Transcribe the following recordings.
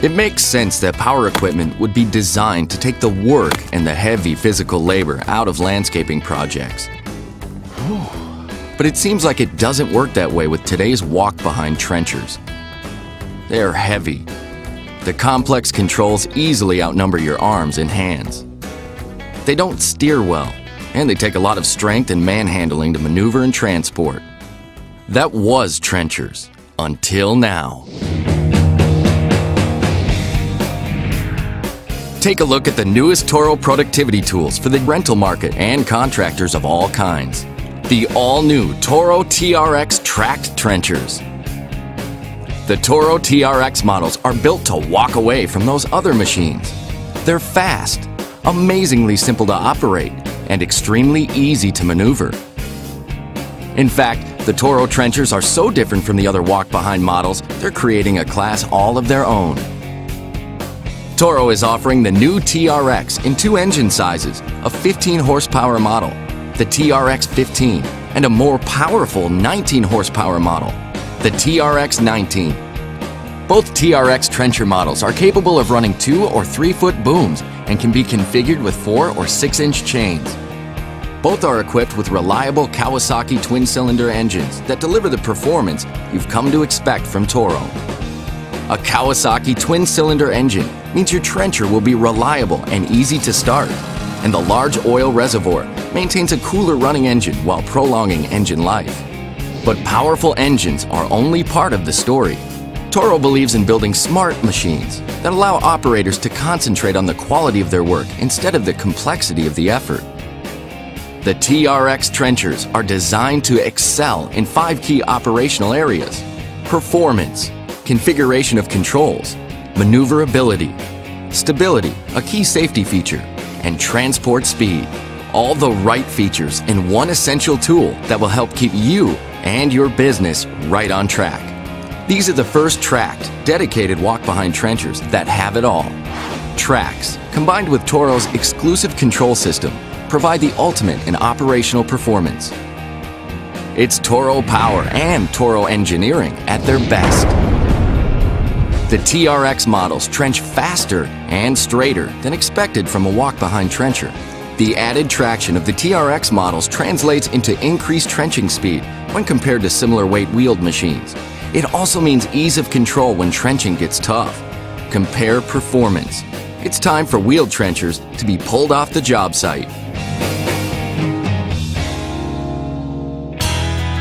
It makes sense that power equipment would be designed to take the work and the heavy physical labor out of landscaping projects. But it seems like it doesn't work that way with today's walk-behind trenchers. They are heavy. The complex controls easily outnumber your arms and hands. They don't steer well, and they take a lot of strength and manhandling to maneuver and transport. That was trenchers, until now. Take a look at the newest Toro productivity tools for the rental market and contractors of all kinds. The all-new Toro TRX tracked trenchers. The Toro TRX models are built to walk away from those other machines. They're fast, amazingly simple to operate, and extremely easy to maneuver. In fact, the Toro trenchers are so different from the other walk-behind models, they're creating a class all of their own. Toro is offering the new TRX in two engine sizes, a 15 horsepower model, the TRX 15, and a more powerful 19 horsepower model, the TRX 19. Both TRX trencher models are capable of running 2 or 3 foot booms and can be configured with 4 or 6 inch chains. Both are equipped with reliable Kawasaki twin cylinder engines that deliver the performance you've come to expect from Toro. A Kawasaki twin cylinder engine means your trencher will be reliable and easy to start, and the large oil reservoir maintains a cooler running engine while prolonging engine life. But powerful engines are only part of the story. Toro believes in building smart machines that allow operators to concentrate on the quality of their work instead of the complexity of the effort. The TRX trenchers are designed to excel in five key operational areas performance, configuration of controls, maneuverability, stability, a key safety feature, and transport speed. All the right features in one essential tool that will help keep you and your business right on track. These are the first tracked, dedicated walk-behind trenchers that have it all. Tracks, combined with Toro's exclusive control system, provide the ultimate in operational performance. It's Toro Power and Toro Engineering at their best. The TRX models trench faster and straighter than expected from a walk-behind trencher. The added traction of the TRX models translates into increased trenching speed when compared to similar weight wheeled machines. It also means ease of control when trenching gets tough. Compare performance. It's time for wheeled trenchers to be pulled off the job site.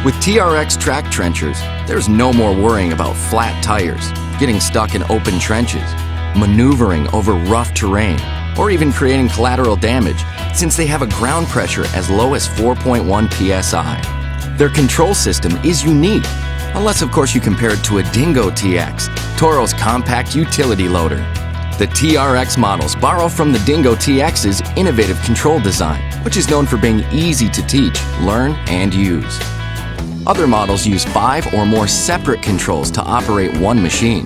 With TRX track trenchers, there's no more worrying about flat tires, getting stuck in open trenches, maneuvering over rough terrain, or even creating collateral damage since they have a ground pressure as low as 4.1 psi. Their control system is unique, unless of course you compare it to a Dingo TX, Toro's compact utility loader. The TRX models borrow from the Dingo TX's innovative control design, which is known for being easy to teach, learn, and use. Other models use five or more separate controls to operate one machine.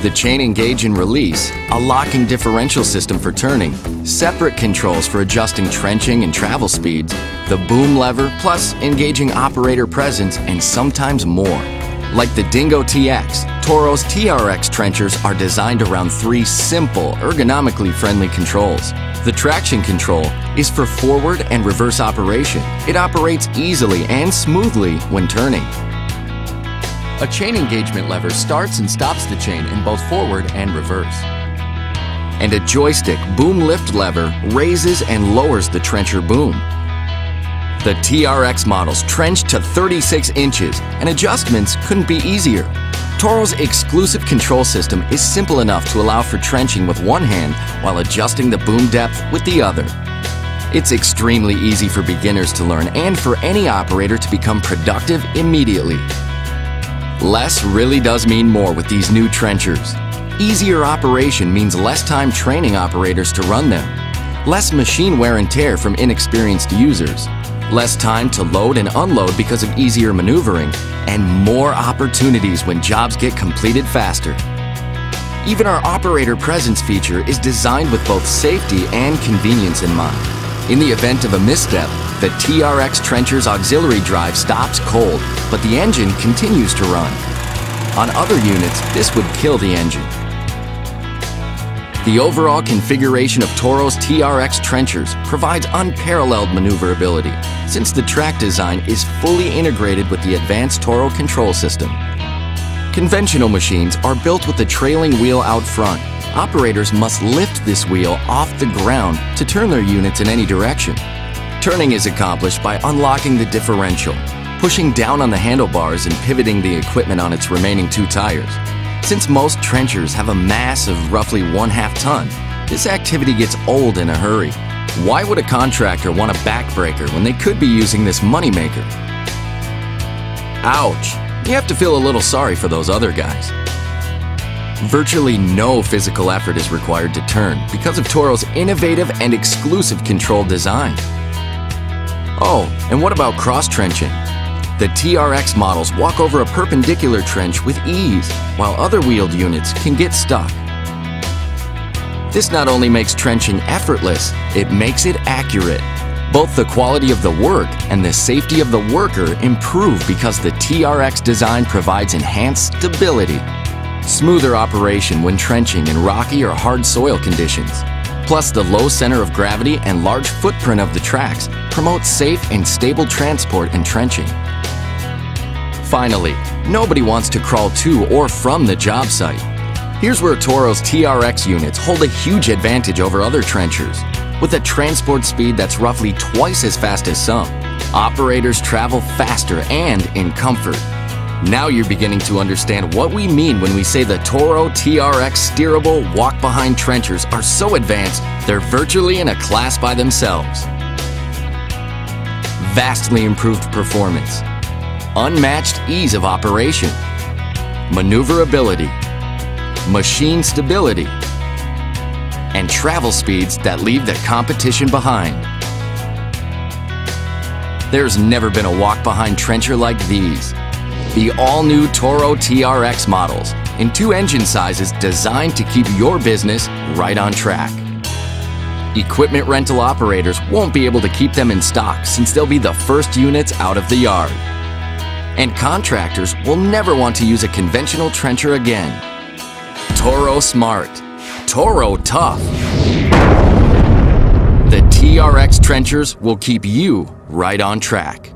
The chain engage and release, a locking differential system for turning, separate controls for adjusting trenching and travel speeds, the boom lever, plus engaging operator presence, and sometimes more. Like the Dingo TX, Toro's TRX trenchers are designed around three simple, ergonomically friendly controls. The traction control is for forward and reverse operation. It operates easily and smoothly when turning. A chain engagement lever starts and stops the chain in both forward and reverse. And a joystick boom lift lever raises and lowers the trencher boom. The TRX models trench to 36 inches, and adjustments couldn't be easier. Toro's exclusive control system is simple enough to allow for trenching with one hand while adjusting the boom depth with the other. It's extremely easy for beginners to learn and for any operator to become productive immediately. Less really does mean more with these new trenchers. Easier operation means less time training operators to run them, less machine wear and tear from inexperienced users, less time to load and unload because of easier maneuvering, and more opportunities when jobs get completed faster. Even our operator presence feature is designed with both safety and convenience in mind. In the event of a misstep, the TRX Trencher's auxiliary drive stops cold, but the engine continues to run. On other units, this would kill the engine. The overall configuration of Toro's TRX trenchers provides unparalleled maneuverability since the track design is fully integrated with the advanced Toro control system. Conventional machines are built with the trailing wheel out front. Operators must lift this wheel off the ground to turn their units in any direction. Turning is accomplished by unlocking the differential, pushing down on the handlebars and pivoting the equipment on its remaining two tires. Since most trenchers have a mass of roughly one half ton, this activity gets old in a hurry. Why would a contractor want a backbreaker when they could be using this moneymaker? Ouch! You have to feel a little sorry for those other guys. Virtually no physical effort is required to turn because of Toro's innovative and exclusive control design. Oh, and what about cross-trenching? The TRX models walk over a perpendicular trench with ease, while other wheeled units can get stuck. This not only makes trenching effortless, it makes it accurate. Both the quality of the work and the safety of the worker improve because the TRX design provides enhanced stability. Smoother operation when trenching in rocky or hard soil conditions. Plus, the low center of gravity and large footprint of the tracks promote safe and stable transport and trenching. Finally, nobody wants to crawl to or from the job site. Here's where Toro's TRX units hold a huge advantage over other trenchers. With a transport speed that's roughly twice as fast as some, operators travel faster and in comfort. Now you're beginning to understand what we mean when we say the Toro TRX steerable walk-behind trenchers are so advanced, they're virtually in a class by themselves. Vastly improved performance, unmatched ease of operation, maneuverability, machine stability, and travel speeds that leave the competition behind. There's never been a walk-behind trencher like these. The all-new Toro TRX models in two engine sizes designed to keep your business right on track. Equipment rental operators won't be able to keep them in stock since they'll be the first units out of the yard and contractors will never want to use a conventional trencher again. Toro Smart. Toro Tough. The TRX trenchers will keep you right on track.